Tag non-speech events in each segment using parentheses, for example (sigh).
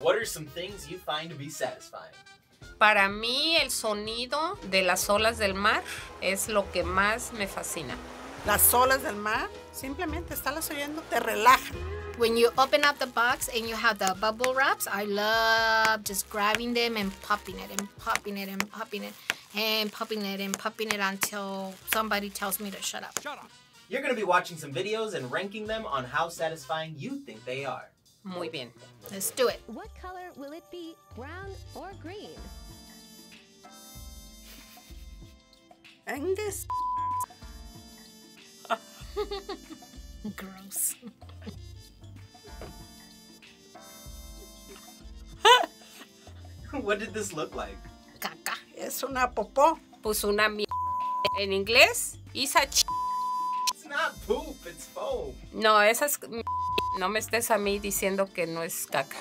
What are some things you find to be satisfying? Para mí el sonido de las olas del mar es lo que más me fascina. Las olas del mar, simplemente estarlas oyendo te relajan. When you open up the box and you have the bubble wraps, I love just grabbing them and popping it and popping it and popping it and popping it and popping it until somebody tells me to shut up. You're going to be watching some videos and ranking them on how satisfying you think they are. Muy bien. Let's do it. What color will it be, brown or green? Angus. (laughs) Gross. (laughs) what did this look like? Caca. Es una popó. Pues una mierda. En inglés, isa ch... It's not poop, it's foam. No, esas... No me estés a mí diciendo que no es caca.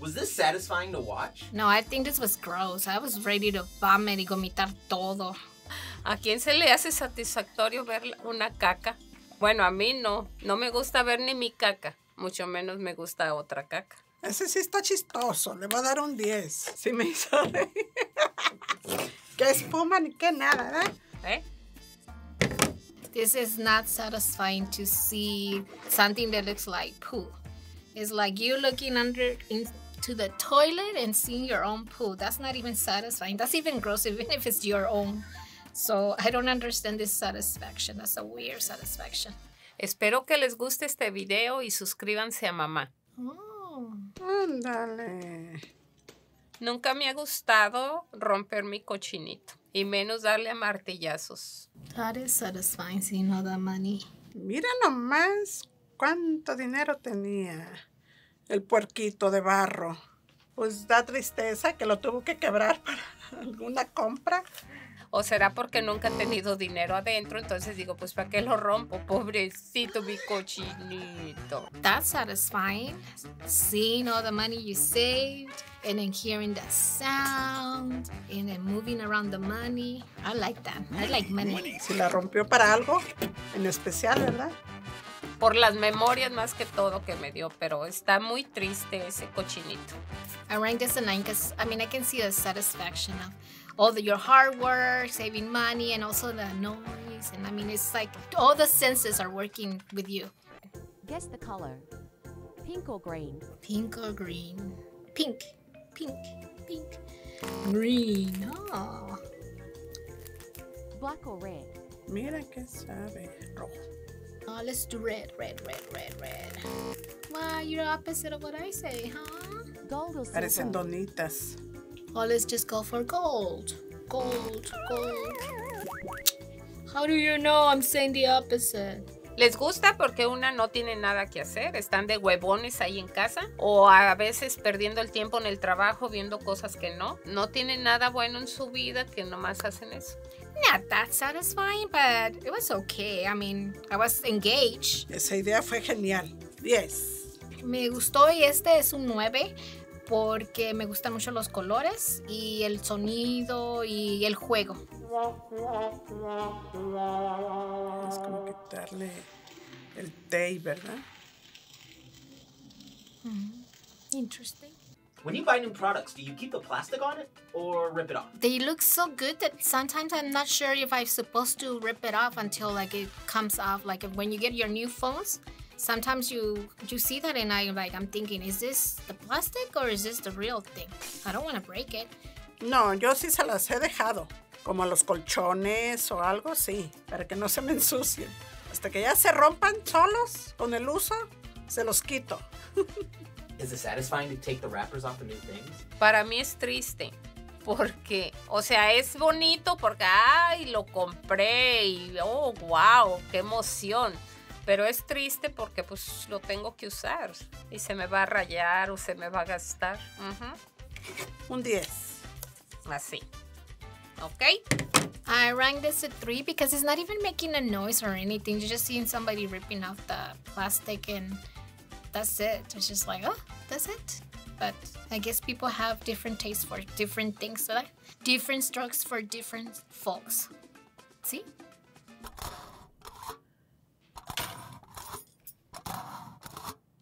Was this satisfying to watch? No, I think this was gross. I was ready to vomit y vomitar todo. ¿A quién se le hace satisfactorio ver una caca? Bueno, a mí no. No me gusta ver ni mi caca. Mucho menos me gusta otra caca. Ese sí está chistoso. Le voy a dar un 10. Sí me hizo reír. (laughs) Que espuma ni que nada, ¿verdad? ¿Eh? This is not satisfying to see something that looks like poo. It's like you looking under into the toilet and seeing your own poo. That's not even satisfying. That's even gross, (laughs) even if it's your own. So I don't understand this satisfaction. That's a weird satisfaction. Espero que les guste este video y suscríbanse a mamá. Oh. Ándale. Nunca me ha gustado romper mi cochinito y menos darle a martillazos. That is satisfying seeing all that money. Mira nomás cuánto dinero tenía el puerquito de barro. Pues da tristeza que lo tuvo que quebrar para (laughs) alguna compra. O será porque nunca he tenido dinero adentro, entonces digo, pues ¿para qué lo rompo? Pobrecito mi cochinito. That's satisfying. Seeing all the money you saved and then hearing the sound and then moving around the money. I like that. I like money. Si la rompió para algo en especial, ¿verdad? Por las memorias más que todo que me dio, pero está muy triste ese cochinito. I rank this a nine because I mean I can see the satisfaction of all the, your hard work, saving money, and also the noise. And I mean it's like all the senses are working with you. Guess the color. Pink or green? Pink or green? Pink, pink, pink. Green. Oh. Black or red? Mira que sabe. Rojo. Oh, let's do red, red, red, red, red. Wow, you're opposite of what I say, huh? Gold or Parecen donitas. Oh, let's just go for gold. Gold, gold. How do you know I'm saying the opposite? ¿Les gusta porque una no tiene nada que hacer? ¿Están de huevones ahí en casa? ¿O a veces perdiendo el tiempo en el trabajo viendo cosas que no? ¿No tienen nada bueno en su vida que nomás hacen eso? Not that satisfying, but it was okay. I mean, I was engaged. Esa idea fue genial. 10. Me gustó y este es un 9 porque me gustan mucho los colores y el sonido y el juego. Es como quitarle el tape, ¿verdad? Hmm. Interesting. When you buy new products, do you keep the plastic on it or rip it off? They look so good that sometimes I'm not sure if I'm supposed to rip it off until like it comes off. Like when you get your new phones, sometimes you you see that and I like I'm thinking, is this the plastic or is this the real thing? I don't want to break it. No, yo sí se las he dejado. Como a los colchones o algo, sí. Para que no se me ensucien. Hasta que ya se rompan solos con el uso, se los quito. (laughs) Is it satisfying to take the wrappers off of new things? Para mí es triste. Porque, o sea, es bonito porque, ay, lo compré y, oh, wow, qué emoción. Pero es triste porque pues lo tengo que usar y se me va a rayar o se me va a gastar. Ujú. Un 10. Así. ¿Ok? I rank this a three because it's not even making a noise or anything. You're just seeing somebody ripping off the plastic and that's it. It's just like, oh, that's it. But I guess people have different tastes for different things, right? Different strokes for different folks. See?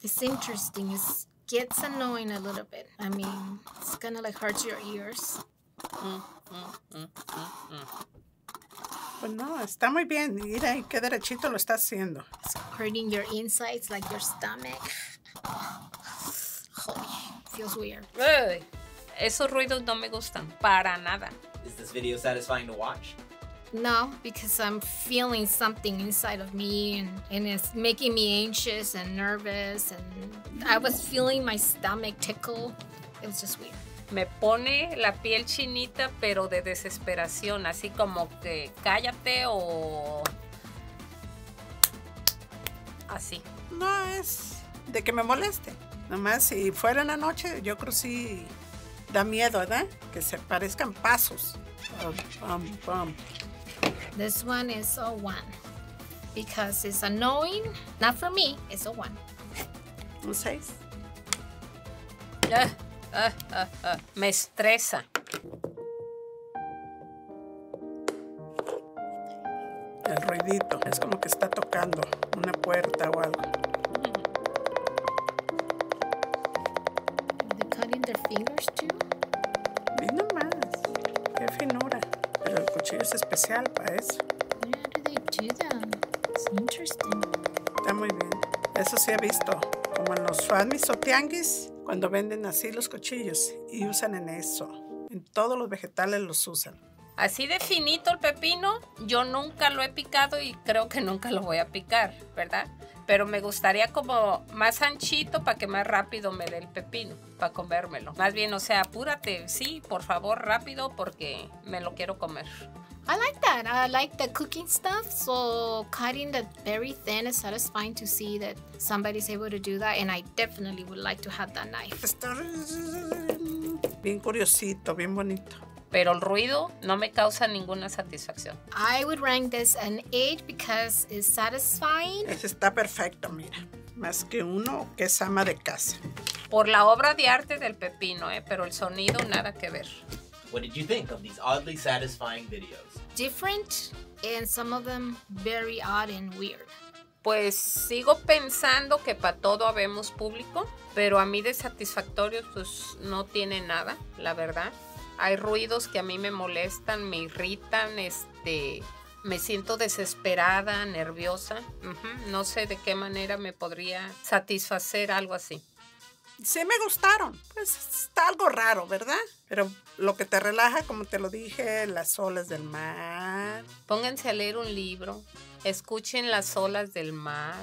It's interesting. It's gets annoying a little bit. I mean, it's kind of like hurts your ears. Pues no, está muy bien. Mira, qué derechito lo está haciendo. It's hurting your insides, like your stomach. Holy, feels weird. Uy, esos ruidos no me gustan para nada. Is this video satisfying to watch? No, because I'm feeling something inside of me and, and it's making me anxious and nervous. And I was feeling my stomach tickle. It was just weird. Me pone la piel chinita, pero de desesperación, así como que cállate o así. No es de que me moleste. Nomás si fuera en la noche, yo creo sí da miedo, ¿verdad? Que se parezcan pasos. This one is a one because it's annoying. Not for me, it's a one. Un seis. Ah, ah, ah, ah, Me estresa. El ruidito. Es como que está tocando una puerta o algo. They're cutting their fingers es especial para eso. Está muy bien. Eso sí he visto. Como en los fanmis o tianguis, cuando venden así los cuchillos y usan en eso. En todos los vegetales los usan. Así de finito el pepino, yo nunca lo he picado y creo que nunca lo voy a picar, ¿verdad? Pero me gustaría como más anchito para que más rápido me dé el pepino, para comérmelo. Más bien, o sea, apúrate, sí, por favor, rápido, porque me lo quiero comer. I like that. I like the cooking stuff. So cutting the very thin is satisfying to see that somebody's able to do that. And I definitely would like to have that knife. Está bien curiosito, bien bonito. Pero el ruido no me causa ninguna satisfacción. I would rank this an 8 because it's satisfying. Ese está perfecto, mira. Más que uno que es ama de casa. Por la obra de arte del pepino, ¿eh? Pero el sonido nada que ver. What did you think of these oddly satisfying videos? Different and some of them very odd and weird. Pues sigo pensando que para todo habemos público, pero a mí de satisfactorio pues no tiene nada, la verdad. Hay ruidos que a mí me molestan, me irritan, este, me siento desesperada, nerviosa. No sé de qué manera me podría satisfacer algo así. Sí me gustaron. Pues está algo raro, ¿verdad? Pero lo que te relaja, como te lo dije, las olas del mar. Pónganse a leer un libro, escuchen las olas del mar,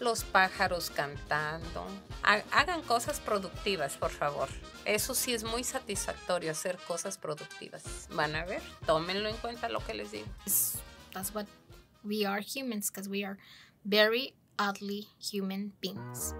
los pájaros cantando. Ha- Hagan cosas productivas, por favor. Eso sí es muy satisfactorio, hacer cosas productivas. Van a ver, tómenlo en cuenta lo que les digo. That's what we are humans because we are very oddly human beings.